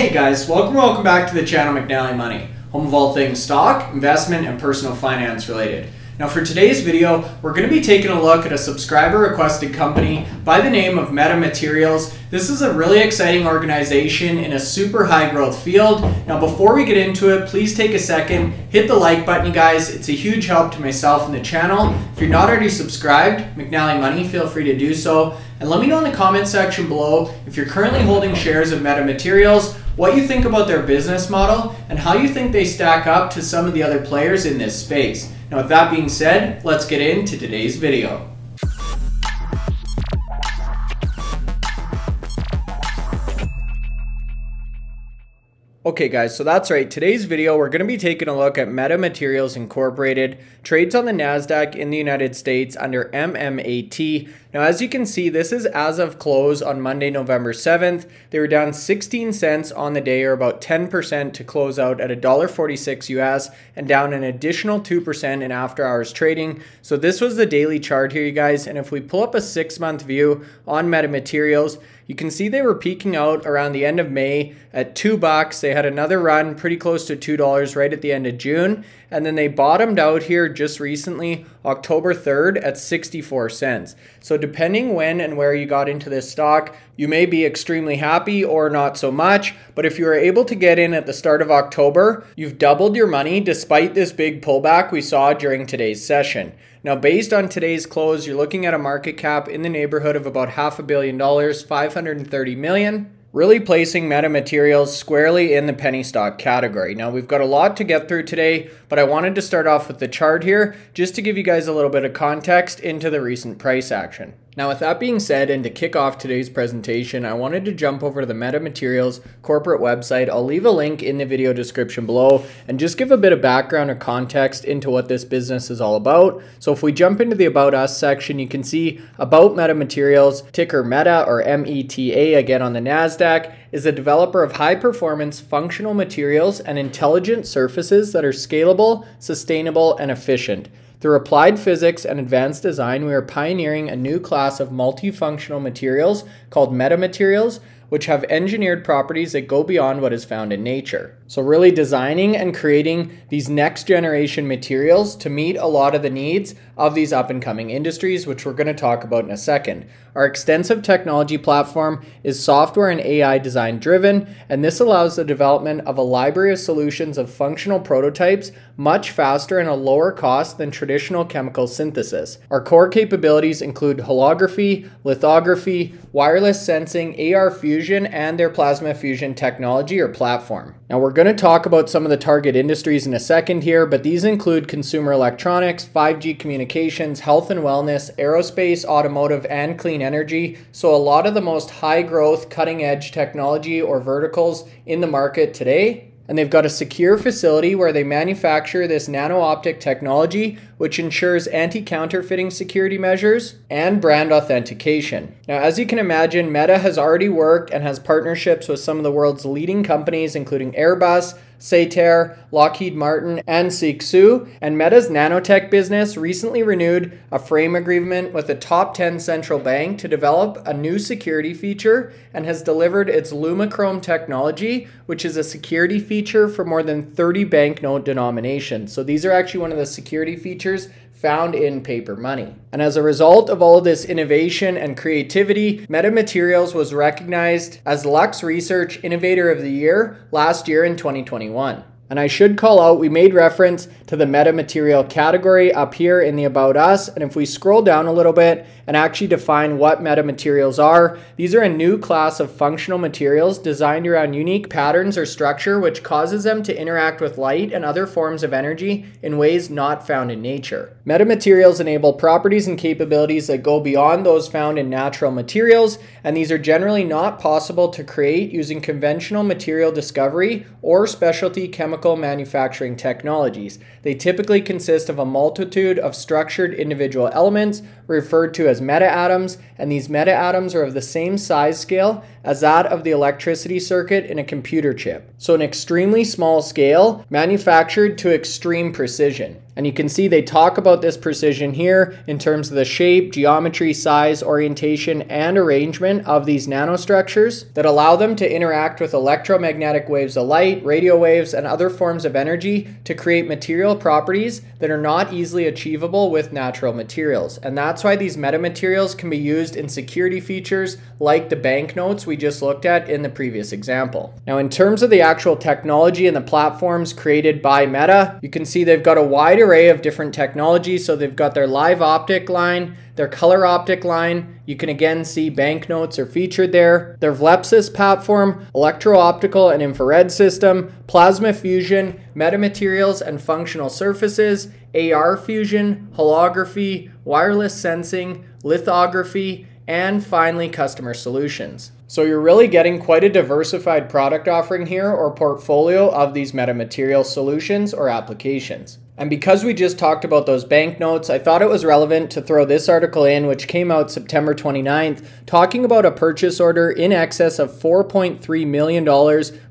Hey guys, welcome welcome back to the channel McNallie Money, home of all things stock, investment, and personal finance related. Now for today's video, we're going to be taking a look at a subscriber requested company by the name of Meta Materials. This is a really exciting organization in a super high growth field. Now before we get into it, please take a second, hit the like button you guys. It's a huge help to myself and the channel. If you're not already subscribed, McNallie Money, feel free to do so. And let me know in the comment section below if you're currently holding shares of Meta Materials, what you think about their business model, and how you think they stack up to some of the other players in this space. Now with that being said, let's get into today's video. Okay guys, so that's right. Today's video, we're going to be taking a look at Meta Materials Incorporated, trades on the NASDAQ in the United States under MMAT. Now, as you can see, this is as of close on Monday, November 7th. They were down 16 cents on the day or about 10% to close out at $1.46 US and down an additional 2% in after hours trading. So this was the daily chart here, you guys. And if we pull up a six month view on Meta Materials, you can see they were peaking out around the end of May at two bucks. They had another run pretty close to $2 right at the end of June. And then they bottomed out here just recently, October 3rd at 64 cents. So depending when and where you got into this stock, you may be extremely happy or not so much. But if you were able to get in at the start of October, you've doubled your money despite this big pullback we saw during today's session. Now, based on today's close, you're looking at a market cap in the neighborhood of about half a billion dollars, 530 million really placing metamaterials squarely in the penny stock category. Now we've got a lot to get through today, but I wanted to start off with the chart here just to give you guys a little bit of context into the recent price action. Now with that being said, and to kick off today's presentation, I wanted to jump over to the Meta Materials corporate website. I'll leave a link in the video description below and just give a bit of background or context into what this business is all about. So if we jump into the About Us section, you can see About Meta Materials, ticker Meta or META again on the NASDAQ, is a developer of high performance functional materials and intelligent surfaces that are scalable, sustainable, and efficient. Through applied physics and advanced design, we are pioneering a new class of multifunctional materials called metamaterials, which have engineered properties that go beyond what is found in nature. So, really designing and creating these next generation materials to meet a lot of the needs of these up and coming industries, which we're going to talk about in a second. Our extensive technology platform is software and AI design driven, and this allows the development of a library of solutions of functional prototypes much faster and a lower cost than traditional chemical synthesis. Our core capabilities include holography, lithography, wireless sensing, AR fusion, and their plasma fusion technology or platform. Now, we're going to talk about some of the target industries in a second here, but these include consumer electronics, 5G communications, health and wellness, aerospace, automotive, and clean energy. So, a lot of the most high growth, cutting edge technology or verticals in the market today and they've got a secure facility where they manufacture this nano optic technology, which ensures anti counterfeiting security measures and brand authentication. Now, as you can imagine, Meta has already worked and has partnerships with some of the world's leading companies, including Airbus, Satair, Lockheed Martin, and Sekisui. And Meta's nanotech business recently renewed a frame agreement with a top 10 central bank to develop a new security feature and has delivered its LumaChrome technology, which is a security feature for more than 30 banknote denominations. So these are actually one of the security features found in paper money. And as a result of all of this innovation and creativity, Metamaterials was recognized as Lux Research Innovator of the Year last year in 2021. And I should call out, we made reference to the metamaterial category up here in the About Us. And if we scroll down a little bit and actually define what metamaterials are, these are a new class of functional materials designed around unique patterns or structure which causes them to interact with light and other forms of energy in ways not found in nature. Metamaterials enable properties and capabilities that go beyond those found in natural materials, and these are generally not possible to create using conventional material discovery or specialty chemical manufacturing technologies. They typically consist of a multitude of structured individual elements referred to as meta-atoms, and these meta-atoms are of the same size scale as that of the electricity circuit in a computer chip. So an extremely small scale manufactured to extreme precision. And you can see they talk about this precision here in terms of the shape, geometry, size, orientation, and arrangement of these nanostructures that allow them to interact with electromagnetic waves of light, radio waves, and other forms of energy to create material properties that are not easily achievable with natural materials. And that's why these metamaterials can be used in security features like the banknotes we just looked at in the previous example. Now, in terms of the actual technology and the platforms created by Meta, you can see they've got a wide array of different technologies. So they've got their live optic line, their color optic line. You can again see banknotes are featured there. Their Vlepsis platform, electro-optical and infrared system, plasma fusion, metamaterials and functional surfaces, AR fusion, holography, wireless sensing, lithography, and finally customer solutions. So you're really getting quite a diversified product offering here or portfolio of these metamaterial solutions or applications. And because we just talked about those banknotes, I thought it was relevant to throw this article in, which came out September 29th, talking about a purchase order in excess of $4.3 million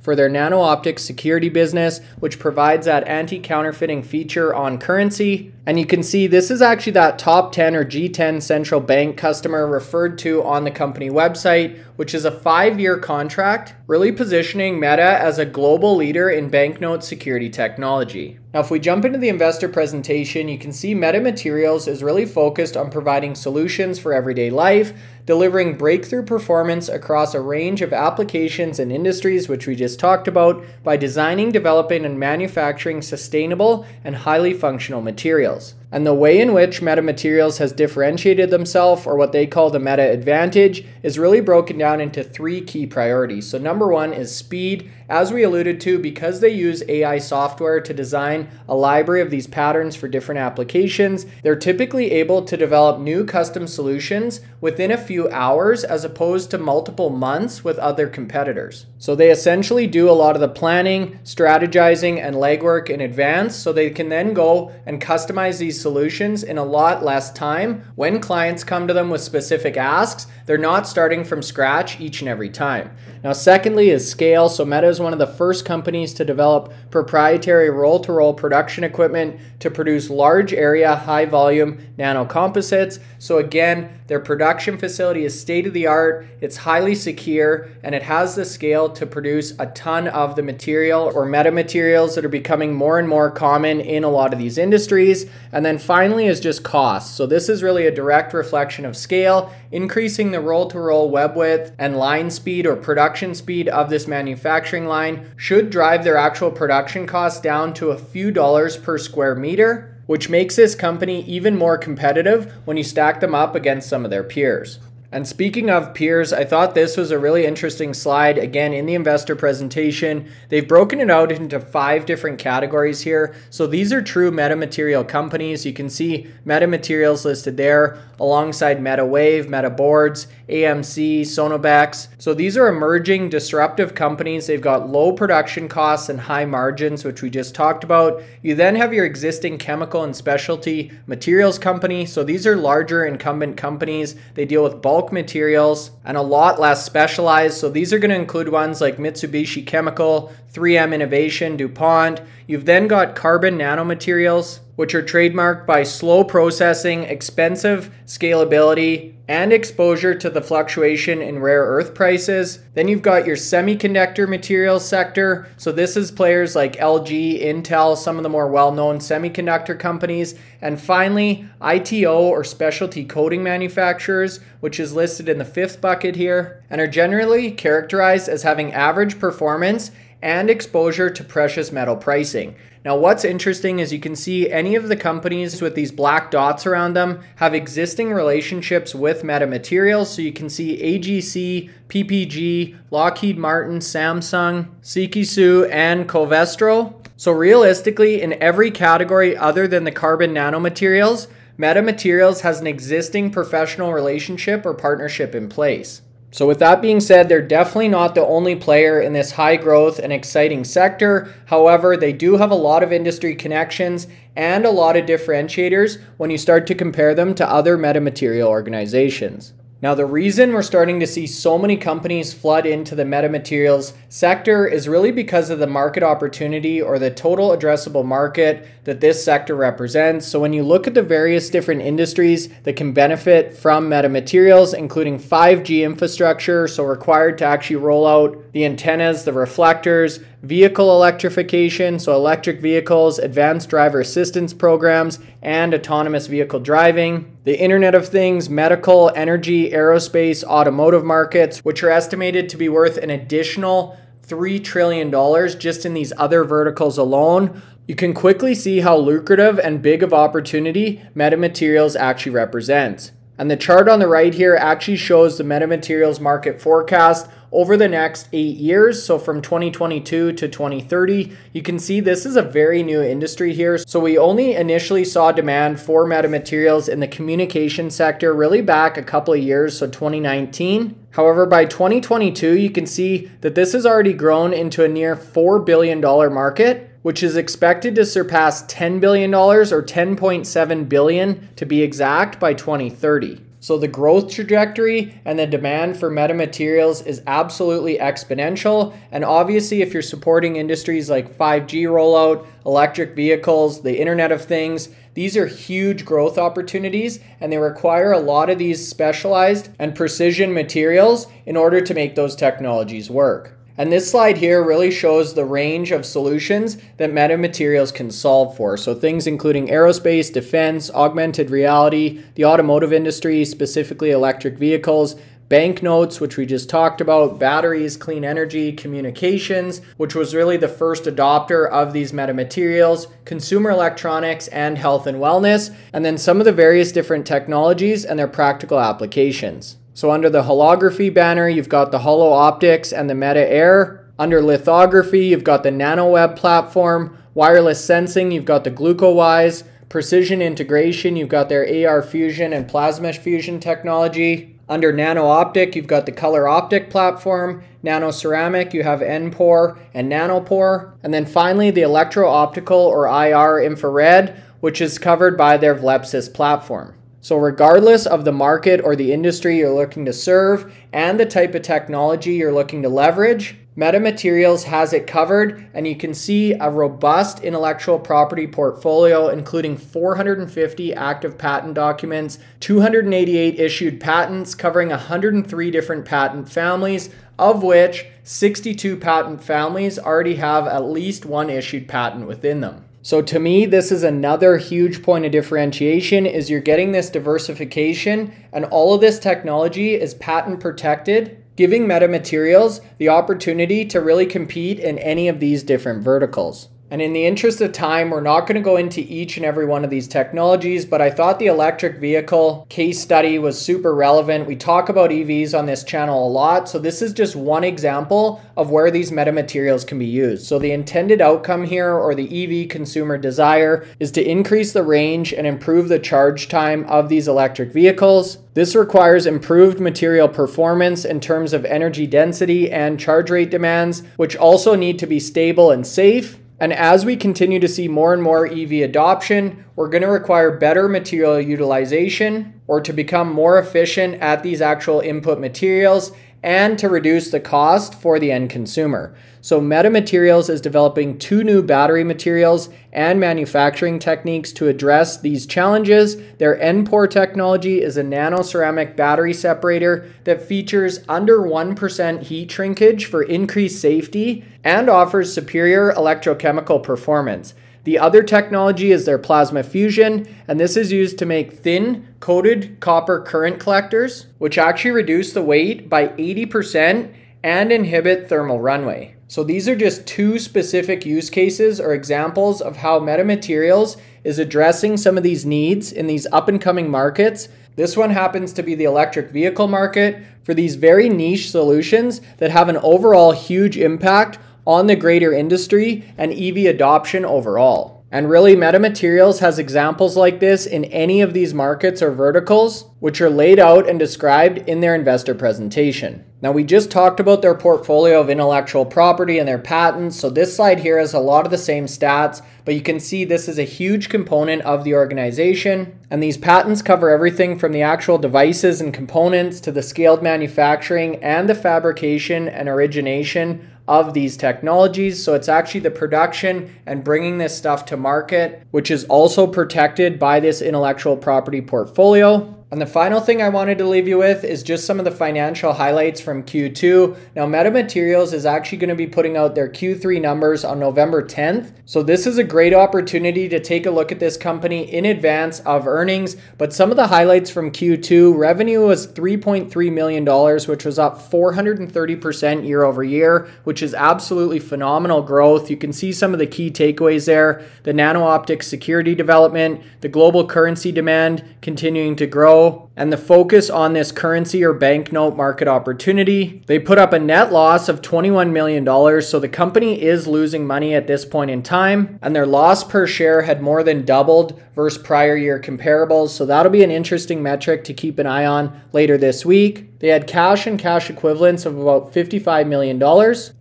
for their nano optics security business, which provides that anti counterfeiting feature on currency. And you can see this is actually that top 10 or G10 central bank customer referred to on the company website, which is a five year contract, really positioning Meta as a global leader in banknote security technology. Now, if we jump into the investor presentation, you can see Meta Materials is really focused on providing solutions for everyday life, delivering breakthrough performance across a range of applications and industries, which we just talked about, by designing, developing, and manufacturing sustainable and highly functional materials. And the way in which metamaterials has differentiated themselves, or what they call the Meta Advantage, is really broken down into three key priorities. So, number one is speed. As we alluded to, because they use AI software to design a library of these patterns for different applications, they're typically able to develop new custom solutions within a few hours as opposed to multiple months with other competitors. So, they essentially do a lot of the planning, strategizing, and legwork in advance so they can then go and customize these solutions in a lot less time. When clients come to them with specific asks, they're not starting from scratch each and every time. Now, secondly, is scale. So, Meta is one of the first companies to develop proprietary roll to roll production equipment to produce large area, high volume nanocomposites. So, again, their production facility is state of the art, it's highly secure, and it has the scale to produce a ton of the material or metamaterials that are becoming more and more common in a lot of these industries. And then finally is just cost. So, this is really a direct reflection of scale, increasing the roll to roll web width and line speed or production speed of this manufacturing line should drive their actual production costs down to a few dollars per square meter which makes this company even more competitive when you stack them up against some of their peers. And speaking of peers, I thought this was a really interesting slide. Again, in the investor presentation, they've broken it out into five different categories here. So these are true metamaterial companies. You can see metamaterials listed there alongside MetaWave, MetaBoards, AMC, Sonobex. So these are emerging disruptive companies. They've got low production costs and high margins, which we just talked about. You then have your existing chemical and specialty materials company. So these are larger incumbent companies. They deal with bulk bulk materials and a lot less specialized. So these are going to include ones like Mitsubishi Chemical, 3M Innovation, DuPont. You've then got carbon nanomaterials, which are trademarked by slow processing, expensive scalability, and exposure to the fluctuation in rare earth prices. Then you've got your semiconductor materials sector. So this is players like LG, Intel, some of the more well-known semiconductor companies. And finally, ITO or specialty coating manufacturers, which is listed in the fifth bucket here, and are generally characterized as having average performance and exposure to precious metal pricing. Now, what's interesting is you can see any of the companies with these black dots around them have existing relationships with metamaterials. So you can see AGC, PPG, Lockheed Martin, Samsung, Sekisui, and Covestro. So realistically, in every category other than the carbon nanomaterials, Metamaterials has an existing professional relationship or partnership in place. So with that being said, they're definitely not the only player in this high growth and exciting sector. However, they do have a lot of industry connections and a lot of differentiators when you start to compare them to other metamaterial organizations. Now, the reason we're starting to see so many companies flood into the metamaterials sector is really because of the market opportunity or the total addressable market that this sector represents. So, when you look at the various different industries that can benefit from metamaterials, including 5G infrastructure, so required to actually roll out the antennas, the reflectors, vehicle electrification, so electric vehicles, advanced driver assistance programs, and autonomous vehicle driving, the Internet of Things, medical, energy, aerospace, automotive markets, which are estimated to be worth an additional $3 trillion just in these other verticals alone. You can quickly see how lucrative and big of opportunity metamaterials actually represents. And the chart on the right here actually shows the metamaterials market forecast over the next eight years. So from 2022 to 2030, you can see this is a very new industry here. So we only initially saw demand for metamaterials in the communication sector really back a couple of years, so 2019. However, by 2022, you can see that this has already grown into a near $4 billion market which is expected to surpass $10 billion or 10.7 billion to be exact by 2030. So the growth trajectory and the demand for metamaterials is absolutely exponential. And obviously, if you're supporting industries like 5G rollout, electric vehicles, the Internet of Things, these are huge growth opportunities and they require a lot of these specialized and precision materials in order to make those technologies work. And this slide here really shows the range of solutions that metamaterials can solve for. So things including aerospace, defense, augmented reality, the automotive industry, specifically electric vehicles, banknotes, which we just talked about, batteries, clean energy, communications, which was really the first adopter of these metamaterials, consumer electronics, and health and wellness, and then some of the various different technologies and their practical applications. So under the holography banner, you've got the holoOPTIX and the Meta Air. Under lithography, you've got the NanoWeb platform. Wireless sensing, you've got the GlucoWise. Precision integration, you've got their AR fusion and plasma fusion technology. Under nano optic, you've got the color optic platform. Nano ceramic, you have NPORE and nanopore. And then finally, the electro optical or IR infrared, which is covered by their Vlepsis platform. So, regardless of the market or the industry you're looking to serve and the type of technology you're looking to leverage, Metamaterials has it covered, and you can see a robust intellectual property portfolio, including 450 active patent documents, 288 issued patents covering 103 different patent families, of which 62 patent families already have at least one issued patent within them. So to me, this is another huge point of differentiation is you're getting this diversification and all of this technology is patent protected, giving metamaterials the opportunity to really compete in any of these different verticals. And in the interest of time, we're not going to go into each and every one of these technologies, but I thought the electric vehicle case study was super relevant. We talk about EVs on this channel a lot, so this is just one example of where these metamaterials can be used. So the intended outcome here, or the EV consumer desire, is to increase the range and improve the charge time of these electric vehicles. This requires improved material performance in terms of energy density and charge rate demands, which also need to be stable and safe. And as we continue to see more and more EV adoption, we're going to require better material utilization or to become more efficient at these actual input materials and to reduce the cost for the end consumer. So Metamaterials is developing two new battery materials and manufacturing techniques to address these challenges. Their NPORE technology is a nano-ceramic battery separator that features under 1% heat shrinkage for increased safety and offers superior electrochemical performance. The other technology is their plasma fusion, and this is used to make thin coated copper current collectors, which actually reduce the weight by 80% and inhibit thermal runaway. So these are just two specific use cases or examples of how metamaterials is addressing some of these needs in these up and coming markets. This one happens to be the electric vehicle market for these very niche solutions that have an overall huge impact on the greater industry and EV adoption overall. And really, Metamaterials has examples like this in any of these markets or verticals, which are laid out and described in their investor presentation. Now, we just talked about their portfolio of intellectual property and their patents, so this slide here has a lot of the same stats, but you can see this is a huge component of the organization. And these patents cover everything from the actual devices and components to the scaled manufacturing and the fabrication and origination of these technologies. So it's actually the production and bringing this stuff to market, which is also protected by this intellectual property portfolio. And the final thing I wanted to leave you with is just some of the financial highlights from Q2. Now, Metamaterials is actually going to be putting out their Q3 numbers on November 10th. So, this is a great opportunity to take a look at this company in advance of earnings. But some of the highlights from Q2 revenue was $3.3 million, which was up 430% year over year, which is absolutely phenomenal growth. You can see some of the key takeaways there the nano optic security development, the global currency demand continuing to grow and the focus on this currency or banknote market opportunity. They put up a net loss of $21 million, so the company is losing money at this point in time, and their loss per share had more than doubled versus prior year comparables, so that'll be an interesting metric to keep an eye on later this week. They had cash and cash equivalents of about $55 million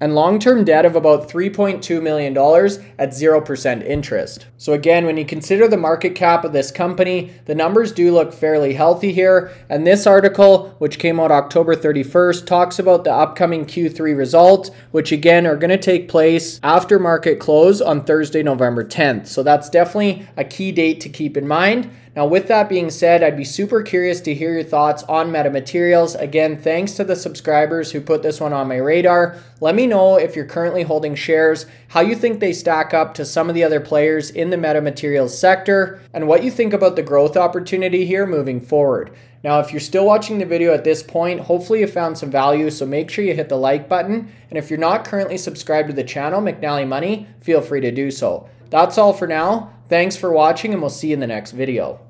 and long term debt of about $3.2 million at 0% interest. So, again, when you consider the market cap of this company, the numbers do look fairly healthy here. And this article, which came out October 31st, talks about the upcoming Q3 results, which again are going to take place after market close on Thursday, November 10th. So, that's definitely a key date to keep in mind. Now, with that being said, I'd be super curious to hear your thoughts on metamaterials. Again, thanks to the subscribers who put this one on my radar. Let me know if you're currently holding shares, how you think they stack up to some of the other players in the metamaterials sector, and what you think about the growth opportunity here moving forward. Now, if you're still watching the video at this point, hopefully you found some value, so make sure you hit the like button. And if you're not currently subscribed to the channel, McNallie Money, feel free to do so. That's all for now. Thanks for watching, and we'll see you in the next video.